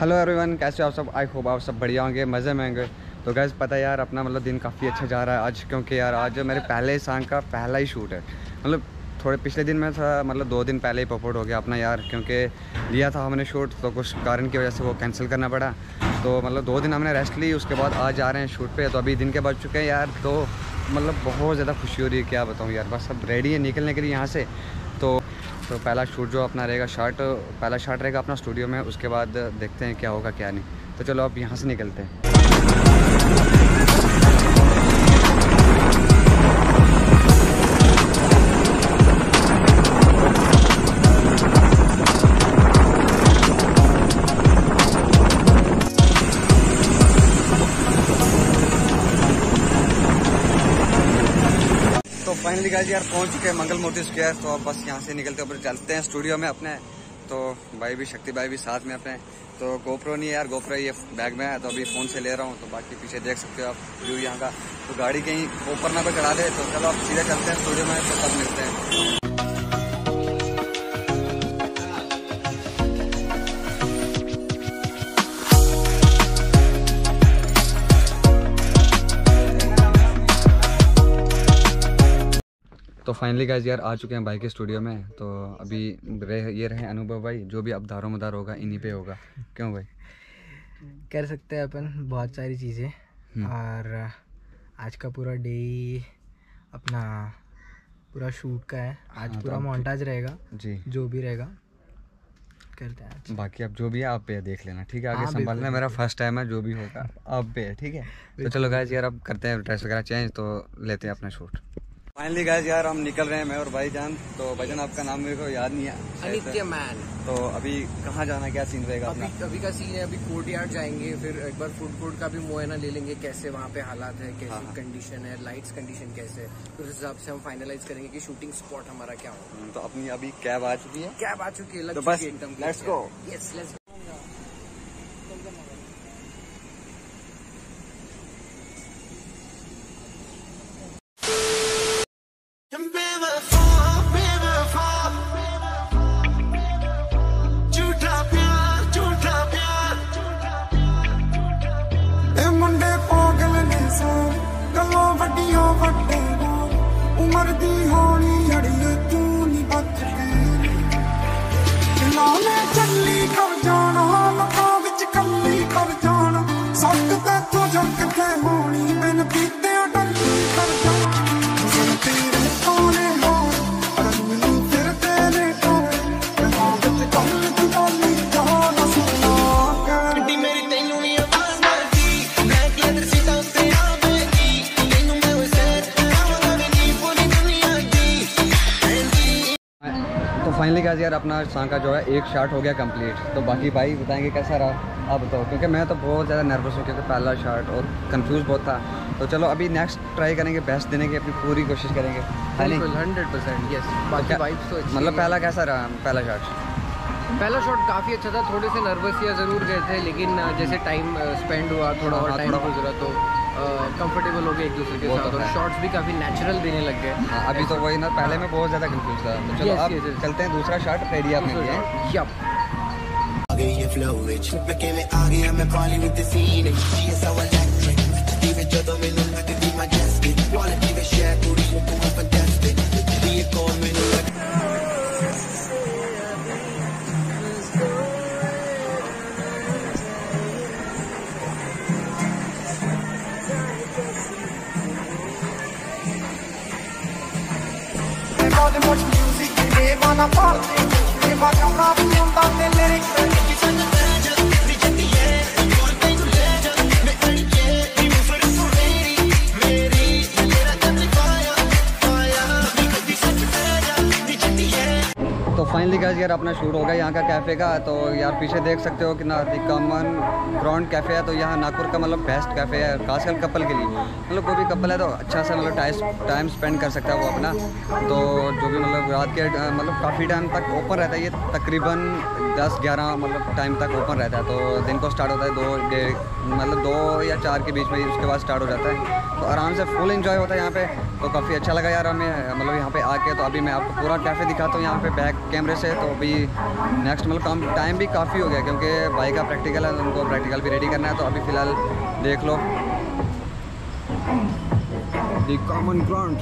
Hello everyone कैसे हो आप सब? आई होप आप सब बढ़िया होंगे, मज़े में होंगे। तो गैस पता है यार, अपना मतलब दिन काफ़ी अच्छा जा रहा है आज, क्योंकि यार आज मेरे पहले सॉन्ग का पहला ही शूट है। मतलब थोड़े पिछले दिन में था मतलब दो दिन पहले ही पपोर्ट हो गया अपना यार, क्योंकि लिया था हमने शूट तो कुछ कारण की वजह से वो कैंसिल करना पड़ा। तो मतलब दो दिन हमने रेस्ट ली, उसके बाद आज आ रहे हैं शूट पे तो अभी दिन के बज चुके हैं यार तो मतलब बहुत ज़्यादा खुशी हो रही है, क्या बताऊँ यार, बस अब रेडी है निकलने के लिए यहाँ से। तो पहला शूट जो अपना रहेगा, शॉट, पहला शॉट रहेगा अपना स्टूडियो में, उसके बाद देखते हैं क्या होगा, क्या नहीं। तो चलो आप यहाँ से निकलते हैं। फाइनली गाइज़ यार पहुँच चुके हैं मंगल मोती स्क्वायर तो अब बस यहाँ से निकलते ऊपर चलते हैं स्टूडियो में अपने। तो भाई भी शक्ति भाई भी साथ में अपने। तो गोप्रो नहीं यार गोप्रो ये बैग में है तो अभी फ़ोन से ले रहा हूँ तो बाकी पीछे देख सकते हो आप व्यू यहाँ का। तो गाड़ी कहीं ऊपर ना पे चढ़ा दे तो चलो आप सीधे चलते हैं स्टूडियो में तो सब मिलते हैं। तो फाइनली गाइज़ यार आ चुके हैं भाई के स्टूडियो में तो अभी रहे ये रहे अनुभव भाई जो भी अब दारो मदार होगा इन्हीं पे होगा। क्यों भाई? कर सकते हैं अपन बहुत सारी चीज़ें। हम्म। और आज का पूरा डे अपना पूरा शूट का है। आज हाँ, तो पूरा अब- मोन्टाज रहेगा जी। जो भी रहेगा करते हैं बाकी अब जो भी है आप पे देख लेना ठीक है? आगे हाँ, संभालना मेरा फ़र्स्ट टाइम है जो भी होगा आप पे है ठीक है? तो चलो गाइज़ यार अब करते हैं ड्रेस वगैरह चेंज तो लेते हैं अपना शूट फाइनली गाइज़ यार हम निकल रहे हैं मैं और भाईजान तो भाईजान आपका नाम मेरे को याद नहीं है अनित्य मैन तो अभी कहाँ जाना क्या सीन रहेगा अभी अभी का सीन है अभी कोर्ट यार्ड जाएँगे फिर एक बार फ़ूड कोर्ट का भी मुआयना ले लेंगे कैसे वहाँ पे हालात है हाँ, कैसी हाँ। कंडीशन है लाइट्स कंडीशन कैसे है। फिर उस हिसाब से हम फाइनलाइज करेंगे कि शूटिंग स्पॉट हमारा क्या होगा। हम्म, तो अपनी अभी कैब आ चुकी है। कैब आ चुकी है तो बस, एकदम. यस लेट्स फाइनली गाइज़ यार अपना सॉन्ग का जो है एक शॉट हो गया कंप्लीट तो बाकी भाई बताएँगे कैसा रहा? आप बताओ क्योंकि मैं तो बहुत ज़्यादा नर्वस हूँ क्योंकि पहला शॉट और कंफ्यूज बहुत था। तो चलो अभी नेक्स्ट ट्राई करेंगे बेस्ट देने की अपनी पूरी कोशिश करेंगे। है हंड्रेड परसेंट यस बाकी वाइब्स तो मतलब पहला कैसा रहा पहला शॉट पहला शॉट काफ़ी अच्छा था थोड़े से नर्वस या ज़रूर गए थे लेकिन जैसे टाइम स्पेंड हुआ थोड़ा और हाँ, टाइम गुजरा तो कंफर्टेबल हो गए एक दूसरे के साथ तो और शॉर्ट्स भी काफ़ी नेचुरल देने लग गए। हाँ, अभी तो वही ना पहले हाँ। में बहुत ज़्यादा कंफ्यूज था। तो चलो अब चलते हैं दूसरा शॉट रेडी आपने लिया यप आ गई ये फ्लो विच मैं आ गया मैं पाली विद द सीन ये सवाल una bola, viva love you. Finally यार अपना शूट हो गया यहाँ का कैफ़े का तो यार पीछे देख सकते हो कितना कॉमन ग्राउंड कैफ़े है तो यहाँ नागपुर का मतलब बेस्ट कैफ़े है, खासकर कपल के लिए। मतलब कोई भी कपल है तो अच्छा सा मतलब टाइम टाइम स्पेंड कर सकता है वो अपना। तो जो भी मतलब रात के मतलब काफ़ी टाइम तक ओपन रहता है, ये तकरीबन दस ग्यारह मतलब टाइम तक ओपन रहता है तो दिन को स्टार्ट होता है दो डेढ़ मतलब दो या चार के बीच में उसके बाद स्टार्ट हो जाता है। तो आराम से फुल इन्जॉय होता है यहाँ पे तो काफ़ी अच्छा लगा यार हमें मतलब यहाँ पे आके तो अभी मैं आपको पूरा कैफ़े दिखाता हूँ यहाँ पे बैक कैमरे से तो अभी नेक्स्ट मतलब कम टाइम भी काफ़ी हो गया, क्योंकि भाई का प्रैक्टिकल है, उनको प्रैक्टिकल भी रेडी करना है तो अभी फ़िलहाल देख लो। The common ground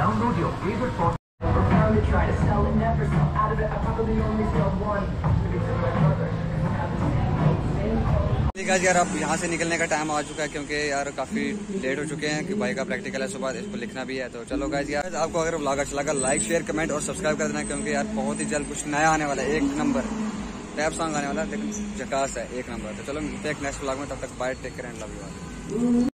Download your favorite podcast. Proud to try to sell it, never sell out of it. I probably only sell one. Give it my brother. Have the same code, same ठीक है यार अब यहाँ से निकलने का time आ चुका है क्योंकि यार काफ़ी लेट हो चुके हैं कि बाइक का प्रैक्टिकल है सुबह इसको लिखना भी है तो चलो गाइज़ यार आपको अगर व्लॉग अच्छा लगा लाइक शेयर कमेंट और सब्सक्राइब कर देना क्योंकि यार बहुत ही जल्द कुछ नया आने वाला है एक नंबर टैप सॉन्ग आने वाला है लेकिन जकास है एक नंबर तो चलो मिलते हैं नेक्स्ट ब्लॉग में तब तक bye take care and love you